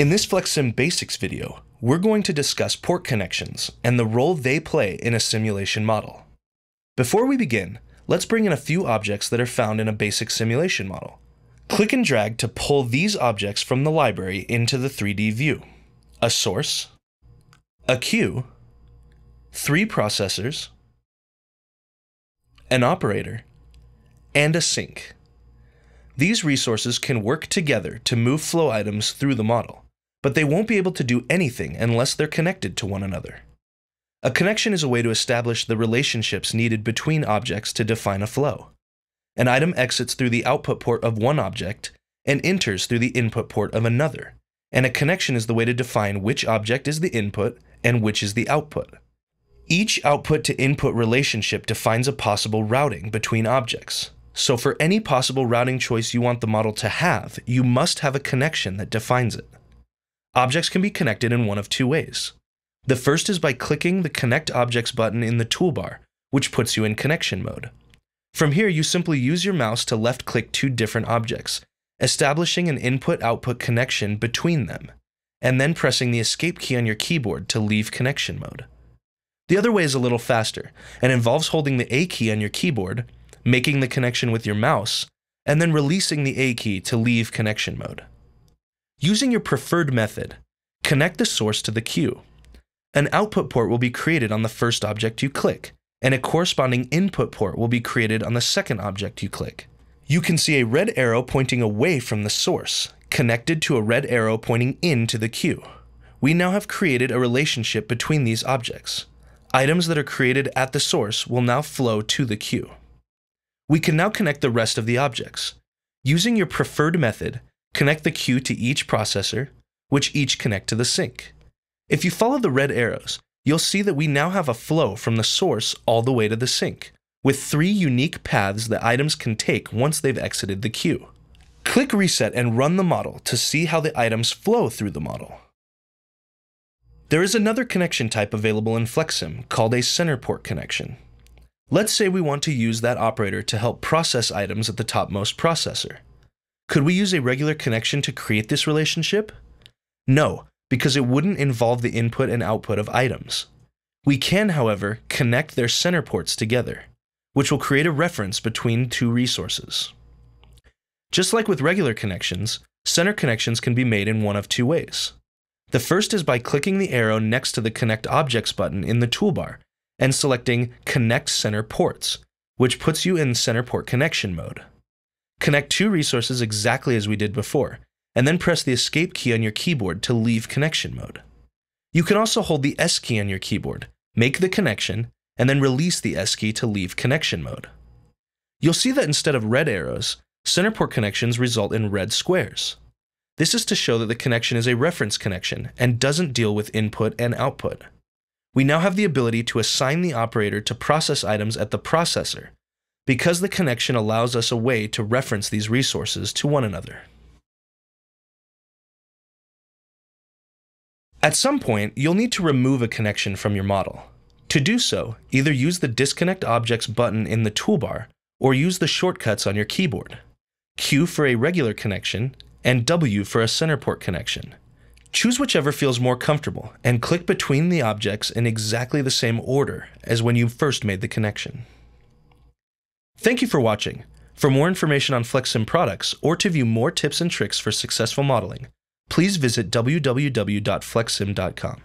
In this FlexSim Basics video, we're going to discuss port connections and the role they play in a simulation model. Before we begin, let's bring in a few objects that are found in a basic simulation model. Click and drag to pull these objects from the library into the 3D view. A source, a queue, three processors, an operator, and a sink. These resources can work together to move flow items through the model, but they won't be able to do anything unless they're connected to one another. A connection is a way to establish the relationships needed between objects to define a flow. An item exits through the output port of one object and enters through the input port of another, and a connection is the way to define which object is the input and which is the output. Each output to input relationship defines a possible routing between objects. So for any possible routing choice you want the model to have, you must have a connection that defines it. Objects can be connected in one of two ways. The first is by clicking the Connect Objects button in the toolbar, which puts you in connection mode. From here, you simply use your mouse to left click two different objects, establishing an input output connection between them, and then pressing the Escape key on your keyboard to leave connection mode. The other way is a little faster and involves holding the A key on your keyboard, making the connection with your mouse, and then releasing the A key to leave connection mode. Using your preferred method, connect the source to the queue. An output port will be created on the first object you click, and a corresponding input port will be created on the second object you click. You can see a red arrow pointing away from the source, connected to a red arrow pointing into the queue. We now have created a relationship between these objects. Items that are created at the source will now flow to the queue. We can now connect the rest of the objects. Using your preferred method, connect the queue to each processor, which each connect to the sink. If you follow the red arrows, you'll see that we now have a flow from the source all the way to the sink, with three unique paths that items can take once they've exited the queue. Click Reset and run the model to see how the items flow through the model. There is another connection type available in FlexSim called a center port connection. Let's say we want to use that operator to help process items at the topmost processor. Could we use a regular connection to create this relationship? No, because it wouldn't involve the input and output of items. We can, however, connect their center ports together, which will create a reference between two resources. Just like with regular connections, center connections can be made in one of two ways. The first is by clicking the arrow next to the Connect Objects button in the toolbar and selecting Connect Center Ports, which puts you in center port connection mode. Connect two resources exactly as we did before, and then press the Escape key on your keyboard to leave connection mode. You can also hold the S key on your keyboard, make the connection, and then release the S key to leave connection mode. You'll see that instead of red arrows, center port connections result in red squares. This is to show that the connection is a reference connection and doesn't deal with input and output. We now have the ability to assign the operator to process items at the processor, because the connection allows us a way to reference these resources to one another. At some point, you'll need to remove a connection from your model. To do so, either use the Disconnect Objects button in the toolbar or use the shortcuts on your keyboard. Q for a regular connection and W for a center port connection. Choose whichever feels more comfortable and click between the objects in exactly the same order as when you first made the connection. Thank you for watching. For more information on FlexSim products or to view more tips and tricks for successful modeling, please visit www.flexsim.com.